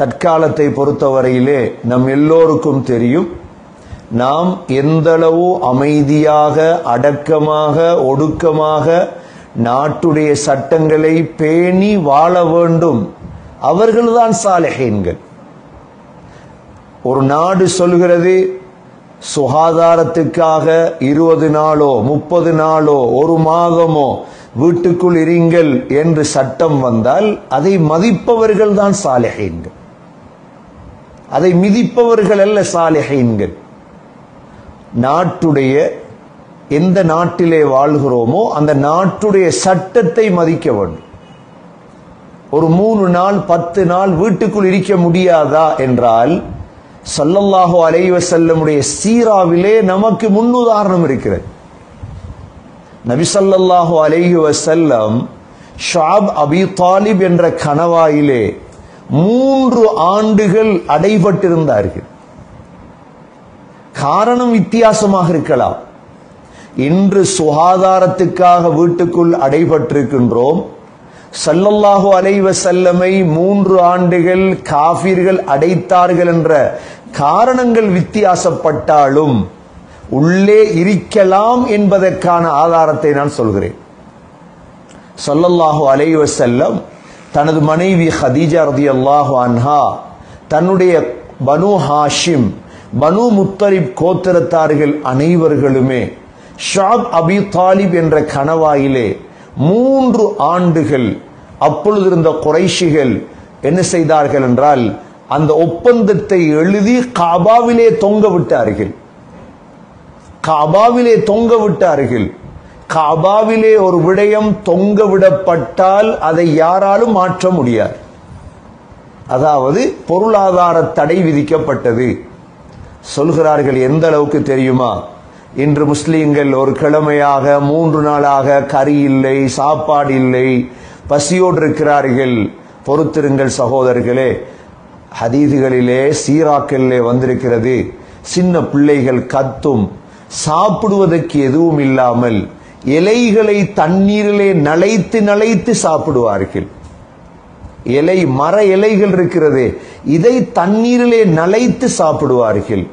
தற்காலத்தை பொறுத்தவரையிலே நம் எல்லோருக்கும் தெரியும். நாம் எந்தளவு அமைதியாக அடக்கமாக ஒடுக்கமாக நாட்டுடைய சட்டங்களை பேணி வாழ வேண்டும். அவர்கள்தான் சாலஹீன்கள். ஒரு நாடு சொல்கிறது சுகாதாரத்துக்காக இருபது நாளோ முப்பது நாளோ ஒரு மாதமோ வீட்டுக்குள் இருங்கள் என்று சட்டம் வந்தால் அதை மதிப்பவர்கள் தான் சாலிஹீன்கள். அதை மிதிப்பவர்கள் அல்ல சாலிஹீன்கள். நாட்டுடைய எந்த நாட்டிலே வாழ்கிறோமோ அந்த நாட்டுடைய சட்டத்தை மதிக்க வேண்டும். ஒரு மூணு நாள் பத்து நாள் வீட்டுக்குள் இருக்க முடியாதா என்றால் சல்லல்லாஹோ அலைஹி செல்லமுடைய சீராவிலே நமக்கு முன்னுதாரணம் இருக்கிறது. நபி ஸல்லல்லாஹு அலைஹி வசல்லம் ஷாப் அபி தாலிப் என்ற கணவாயிலே மூன்று ஆண்டுகள் அடைபட்டிருந்தார்கள். காரணம் வித்தியாசமாக இருக்கலாம். இன்று சுகாதாரத்துக்காக வீட்டுக்குள் அடைபட்டிருக்கின்றோம். சல்லல்லாஹு அலைவ செல்லமை மூன்று ஆண்டுகள் காஃபிர்கள் அடைத்தார்கள் என்ற காரணங்கள் வித்தியாசப்பட்டாலும் உள்ளே இருக்கலாம் என்பதற்கான ஆதாரத்தை நான் சொல்கிறேன். சொல்லல்லாஹு அலைவ செல்லம் தனது மனைவி ஹதீஜா ரதி அல்லாஹு அன்ஹா தன்னுடைய பனு ஹாஷிம் பனு முத்தரிப் கோத்திரத்தார்கள் அனைவர்களுமே ஷாப் அபி தாலிப் என்ற கணவாயிலே மூன்று ஆண்டுகள் அப்பொழுது இருந்த குறைஷிகள் என்ன செய்தார்கள் என்றால் அந்த ஒப்பந்தத்தை எழுதி காபாவிலே தொங்க விட்டார்கள். காபாவிலே தொங்க விட்டார்கள். காபாவிலே ஒரு விடயம் தொங்க விடப்பட்டால் அதை யாராலும் மாற்ற முடியாது. அதாவது பொருளாதார தடை விதிக்கப்பட்டது. சொல்கிறார்கள் எந்த அளவுக்கு தெரியுமா? இன்று முஸ்லீம்கள் ஒரு கிழமையாக மூன்று நாளாக கறி இல்லை சாப்பாடு இல்லை. பசியோடு இருக்கிறார்கள். பொறுத்திருங்கள் சகோதரர்களே. ஹதீதுகளிலே சீராக்களிலே வந்திருக்கிறது. சின்ன பிள்ளைகள் கத்தும் சாப்பிடுவதற்கு எதுவும் இல்லாமல் இலைகளை தண்ணீரிலே நலைத்து நலைத்து சாப்பிடுவார்கள். இலை மர இலைகள் இருக்கிறது இதை தண்ணீரிலே நலைத்து சாப்பிடுவார்கள்.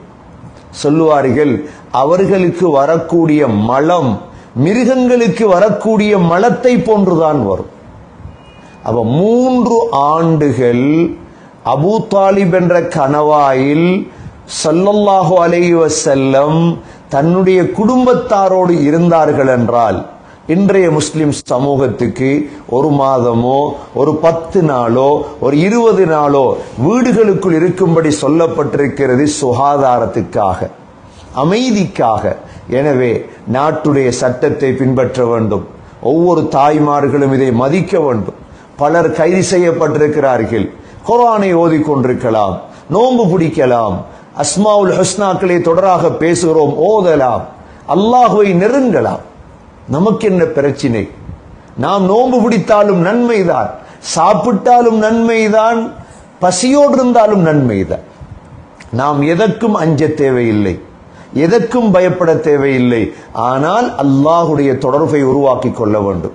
சொல்லுவார்கள் அவர்களுக்கு வரக்கூடிய மலம் மிருகங்களுக்கு வரக்கூடிய மலத்தை போன்றுதான் வரும். அவ மூன்று ஆண்டுகள் அபு தாலிப் என்ற கணவாயில் சல்லல்லாஹு அலைஹி செல்லம் தன்னுடைய குடும்பத்தாரோடு இருந்தார்கள் என்றால் இன்றைய முஸ்லிம் சமூகத்துக்கு ஒரு மாதமோ ஒரு பத்து நாளோ ஒரு இருபது நாளோ வீடுகளுக்குள் இருக்கும்படி சொல்லப்பட்டிருக்கிறது சுகாதாரத்துக்காக அமைதிக்காக. எனவே நாட்டுடைய சட்டத்தை பின்பற்ற வேண்டும். ஒவ்வொரு தாய்மார்களும் இதை மதிக்க வேண்டும். பலர் கைது செய்யப்பட்டிருக்கிறார்கள். குரானை ஓதிக்கொண்டிருக்கலாம் நோன்பு பிடிக்கலாம் அஸ்மாவுல் ஹஸ்னாக்களை தொடராக பேசுகிறோம். ஓதலாம். அல்லாஹுவை நெருங்கலாம். நமக்கு என்ன பிரச்சினை? நாம் நோன்பு பிடித்தாலும் நன்மைதான். சாப்பிட்டாலும் நன்மைதான். பசியோடு இருந்தாலும் நன்மைதான். நாம் எதற்கும் அஞ்ச தேவையில்லை. எதற்கும் பயப்பட தேவையில்லை. ஆனால் அல்லாஹுடைய தொடர்பை உருவாக்கி கொள்ள வேண்டும்.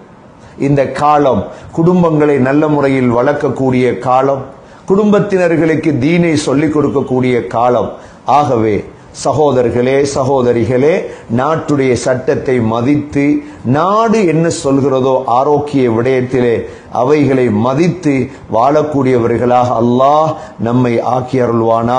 இந்த காலம் குடும்பங்களை நல்ல முறையில் வளர்க்கக்கூடிய காலம். குடும்பத்தினர்களுக்கு தீனை சொல்லிக் கொடுக்கக்கூடிய காலம். ஆகவே சகோதரர்களே சகோதரிகளே நாட்டுடைய சட்டத்தை மதித்து நாடு என்ன சொல்கிறதோ ஆரோக்கிய விடயத்திலே அவைகளை மதித்து வாழக்கூடியவர்களாக அல்லாஹ் நம்மை ஆக்கி அருள்வானா